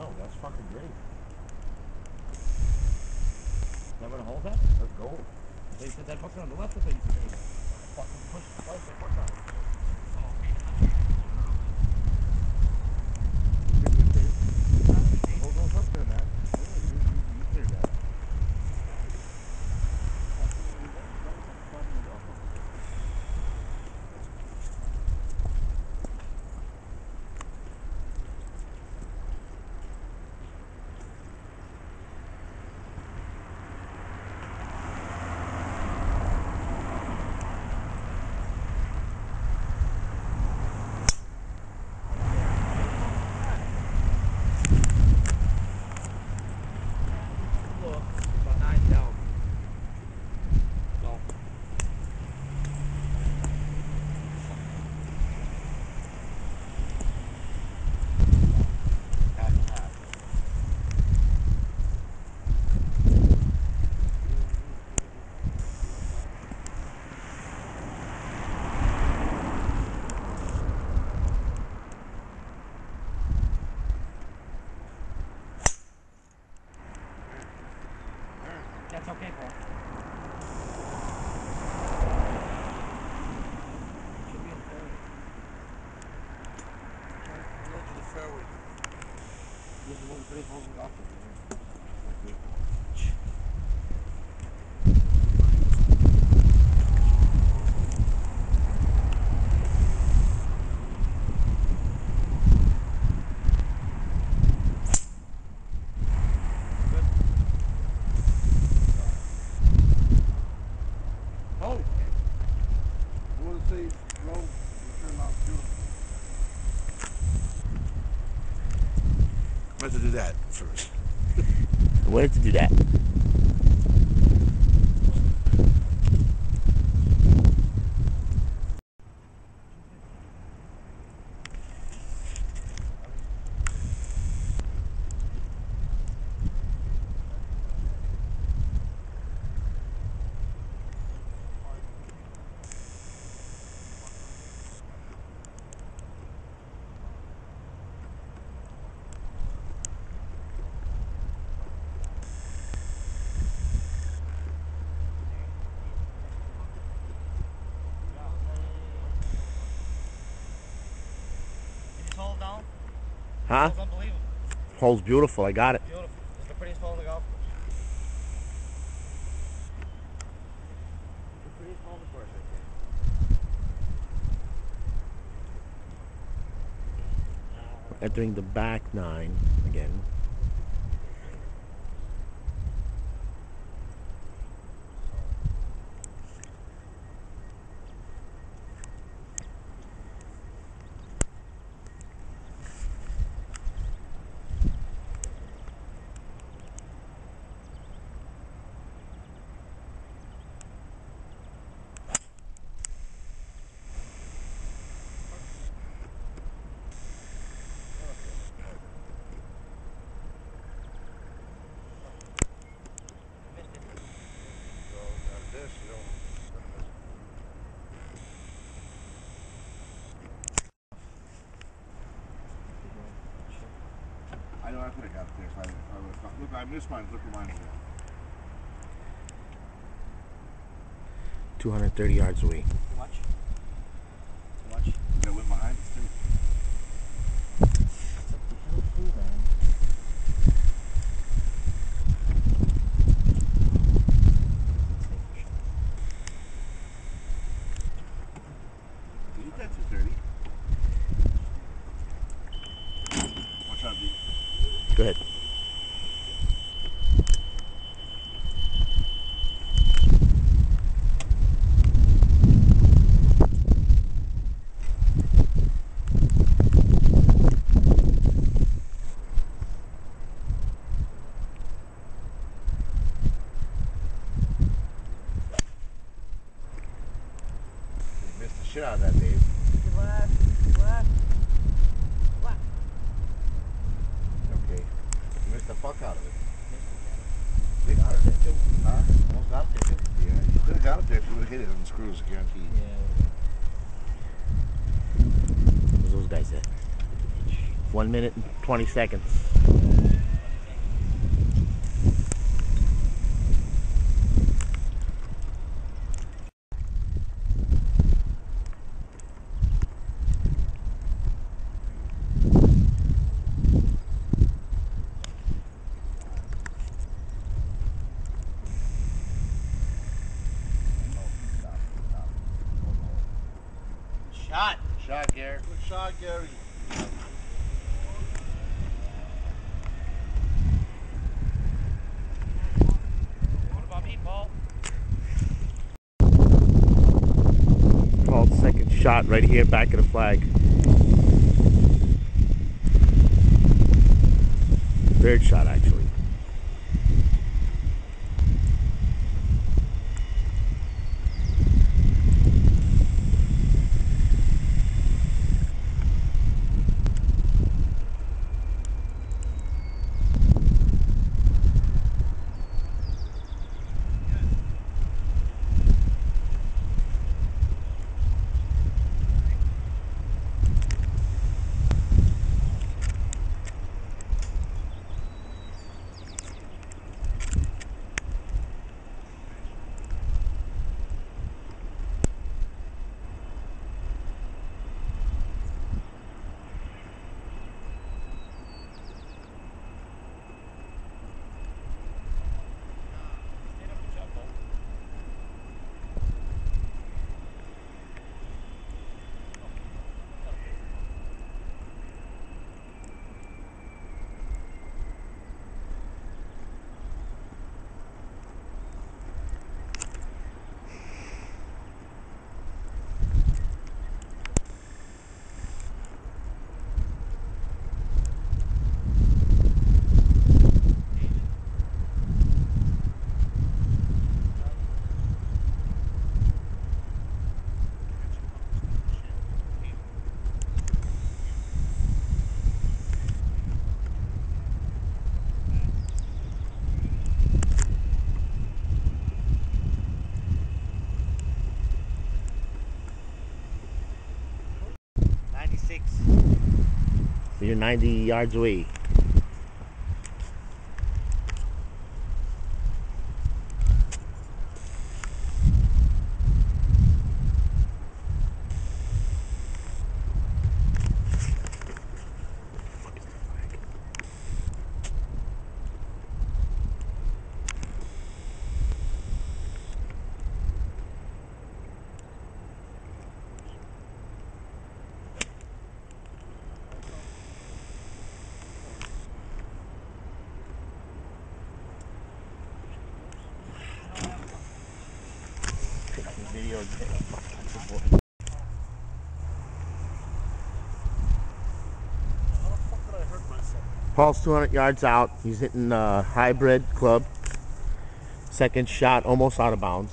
No, that's fucking great. Is that gonna hold that? Let's go. They said that fucker on the left, fucking push the out. Hold those up there, man. Yeah, you, you, you clear that. Look, about nine down. No. Half and half. That's okay, Paul. Should be in fairway. Look the fairway. This is one of the pretty holes in golf course, isn't it? Oh! I want to say low, you turn off too. I have to do that first. Where to do that? Huh? That's unbelievable. Hole's beautiful. I got it. Beautiful. It's the prettiest hole in the golf course. The prettiest hole in the course right there. Entering the back nine again. So, got this, you don't. I could have got it there if I, if I would have thought. Look, I missed mine. Look at mine 230 yards away. Too much? Too much? You got wind behind us too. You got 230. Watch out, D. Go ahead. You missed the shit out of that, Dave. Left, left, left. Okay. You missed the fuck out of it. Big got it. Huh? Almost got it there. Yeah, you could have got it there if you would have hit it on the screws, guaranteed. Yeah. Where's those guys at? One minute and 20 seconds. Shot. Shot, Gary. Good shot, Gary. What about me, Paul? Called second shot right here, back of the flag. Third shot, actually. You're 90 yards away. Paul's 200 yards out. He's hitting a hybrid club. Second shot, almost out of bounds.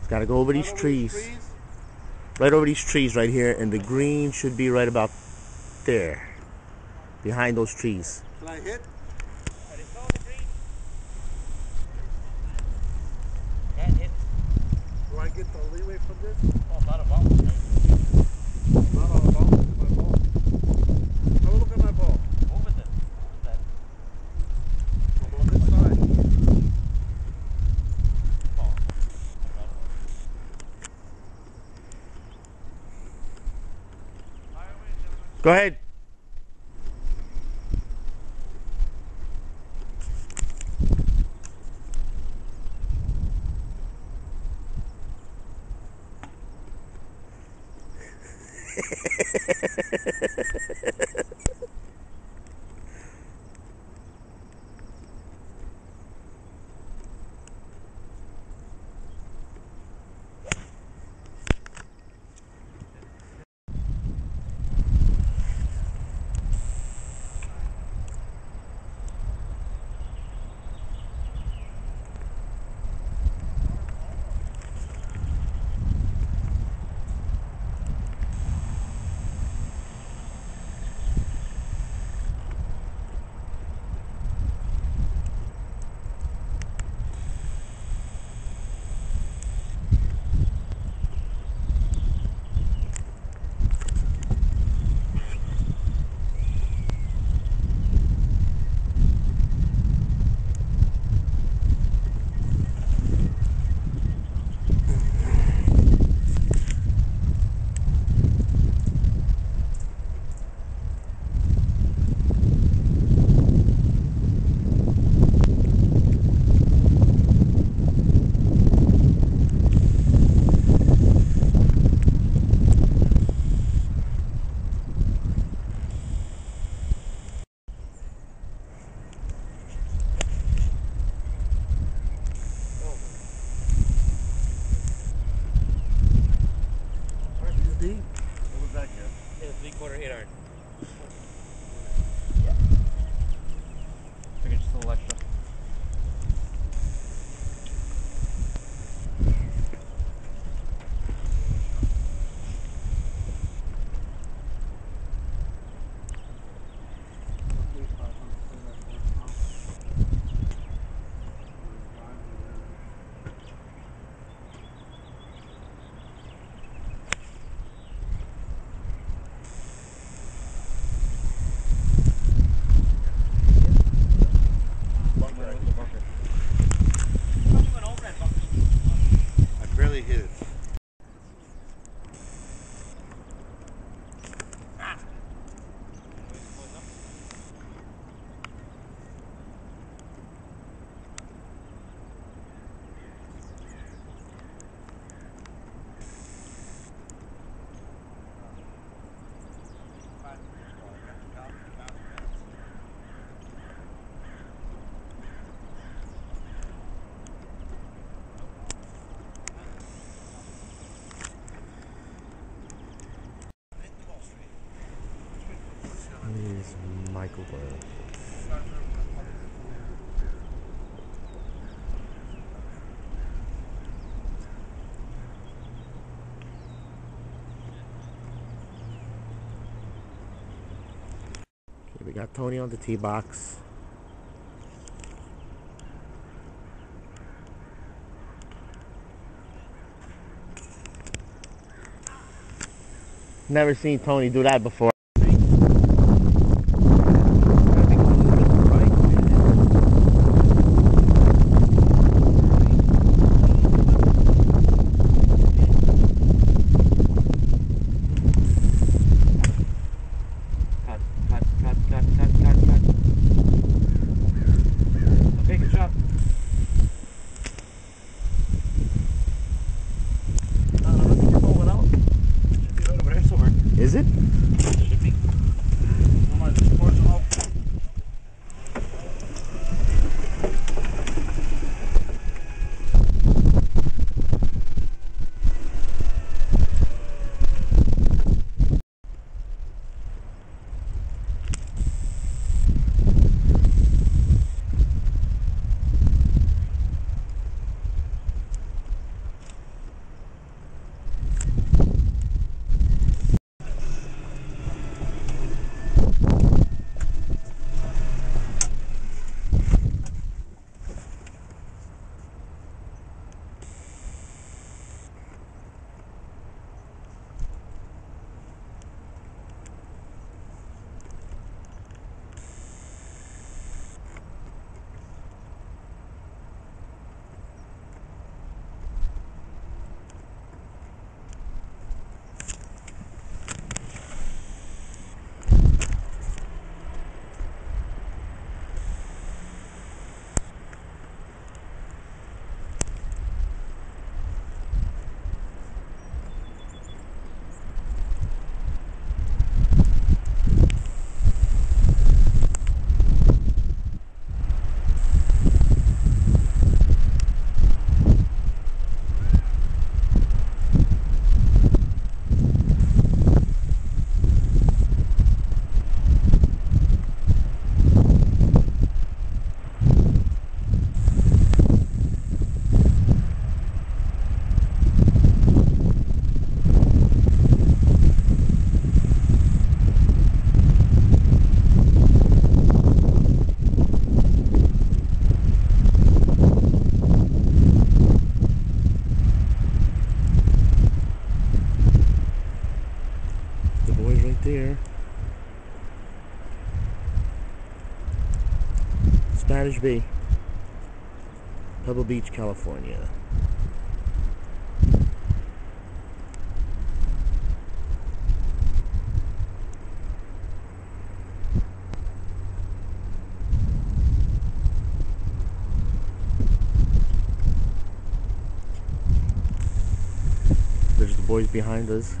He's got to go over these Right trees. Right over these trees right here, and the green should be right about there. Behind those trees. Can I hit? Can't hit. Do I get the leeway from this? Oh, not a ball. Not on the ball. My ball. Have a look at my ball. Move it that. I'm on this side. Ball. Go ahead. three quarter eight iron. Okay, we got Tony on the tee box. Never seen Tony do that before. Spanish Bay. Pebble Beach, California. There's the boys behind us.